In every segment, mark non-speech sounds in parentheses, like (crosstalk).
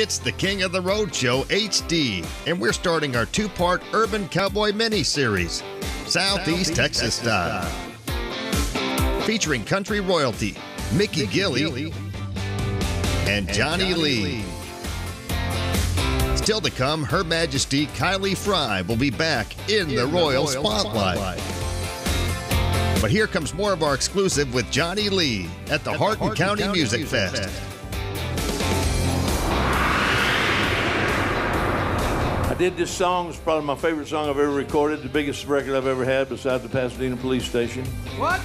It's the King of the Road Show HD, and we're starting our two part Urban Cowboy mini series, Southeast, Southeast Texas, Texas style. Featuring country royalty, Mickey, Mickey Gilley, Gilley, and Johnny, Johnny Lee. Lee. Still to come, Her Majesty Kylie Fry will be back in, in the, Royal, Royal Spotlight. Spotlight. But here comes more of our exclusive with Johnny Lee at the, at Hardin, County, County, Music, Music Fest. Fest. Did this song. It's probably my favorite song I've ever recorded, the biggest record I've ever had besides the Pasadena Police Station. What?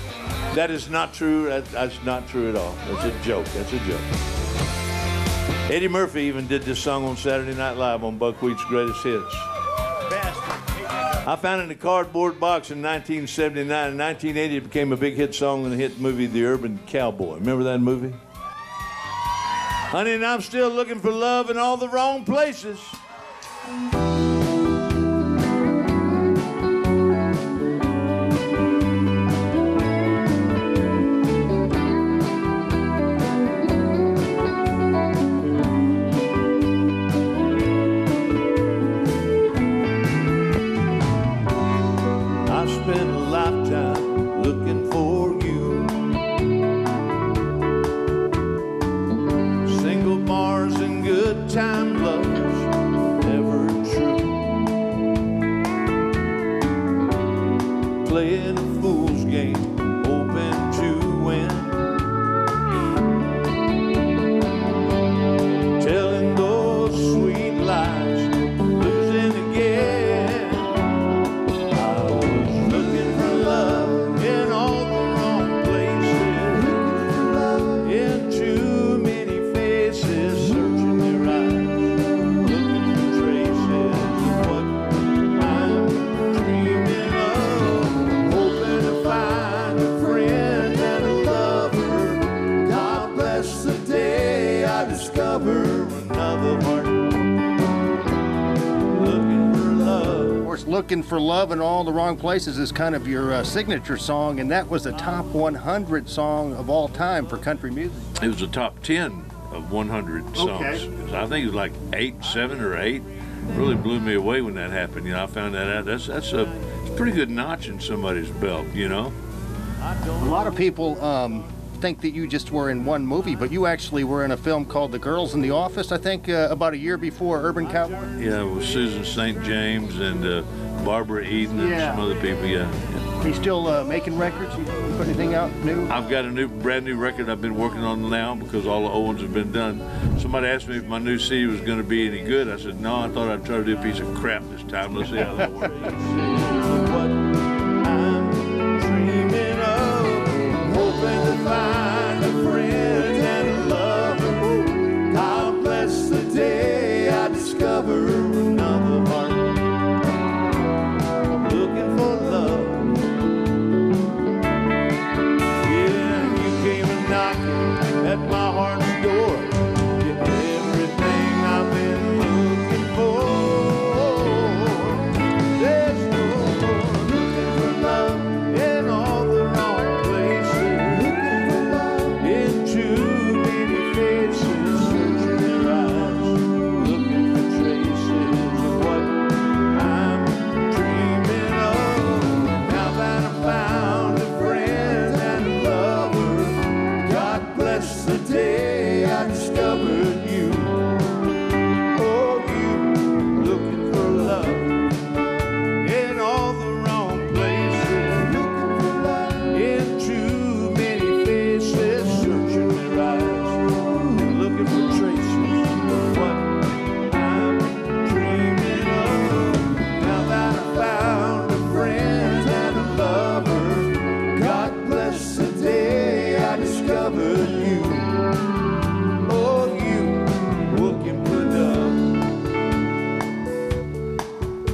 That is not true. That, that's not true at all. That's a joke. That's a joke. Eddie Murphy even did this song on Saturday Night Live on Buckwheat's Greatest Hits. I found it in a cardboard box in 1979. In 1980, it became a big hit song in the hit movie The Urban Cowboy. Remember that movie? Honey, and I'm still looking for love in all the wrong places. Música playing a fool's game. Looking for Love in All the Wrong Places is kind of your uh, signature song, and that was the top 100 song of all time for country music. It was the top 10 of 100 songs. Okay. I think it was like eight, seven or eight. Really blew me away when that happened. You know, I found that out. That's that's a pretty good notch in somebody's belt. You know. A lot of people um, think that you just were in one movie, but you actually were in a film called The Girls in the Office. I think uh, about a year before Urban Cowboy. Yeah, with Susan St. James and. Uh, Barbara Eden and yeah. some other people. Yeah. yeah. Are you still uh, making records? You put anything out new? I've got a new, brand new record I've been working on now because all the old ones have been done. Somebody asked me if my new CD was going to be any good. I said, no, I thought I'd try to do a piece of crap this time. Let's see how that works. (laughs)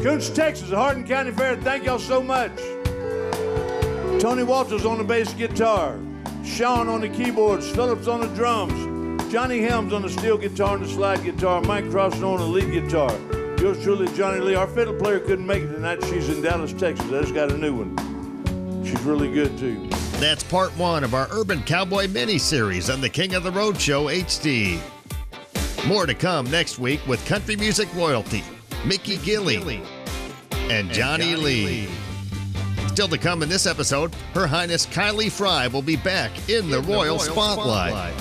Texas, the Hardin County Fair. Thank y'all so much. Tony Walters on the bass guitar, Sean on the keyboards, Phillips on the drums, Johnny Helms on the steel guitar and the slide guitar, Mike Crossan on the lead guitar. Yours truly, Johnny Lee. Our fiddle player couldn't make it tonight. She's in Dallas, Texas. I just got a new one. She's really good too. That's part one of our Urban Cowboy mini series on the King of the Road Show HD. More to come next week with country music royalty, Mickey Gilley and Johnny Lee. Still to come in this episode, Her Highness Kylie Fry will be back in the Royal Spotlight.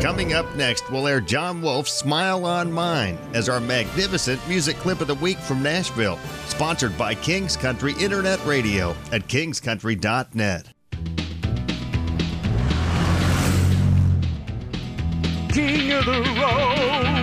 Coming up next, we'll air John Wolf's Smile on Mine as our magnificent music clip of the week from Nashville, sponsored by Kings Country Internet Radio at kingscountry.net. King of the road.